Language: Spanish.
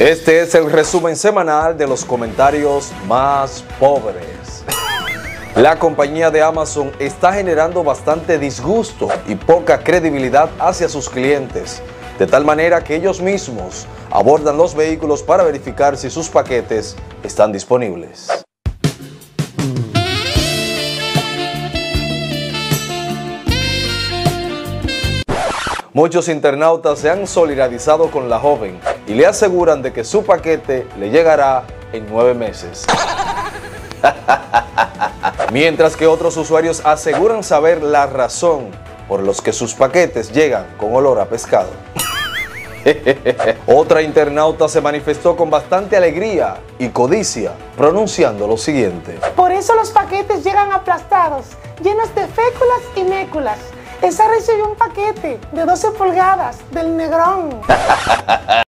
Este es el resumen semanal de los comentarios más pobres. La compañía de Amazon está generando bastante disgusto y poca credibilidad hacia sus clientes, de tal manera que ellos mismos abordan los vehículos para verificar si sus paquetes están disponibles. Muchos internautas se han solidarizado con la joven y le aseguran de que su paquete le llegará en nueve meses. Mientras que otros usuarios aseguran saber la razón por los que sus paquetes llegan con olor a pescado. Otra internauta se manifestó con bastante alegría y codicia, pronunciando lo siguiente. Por eso los paquetes llegan aplastados, llenos de féculas y méculas. Esa recibió un paquete de 12 pulgadas del Negrón.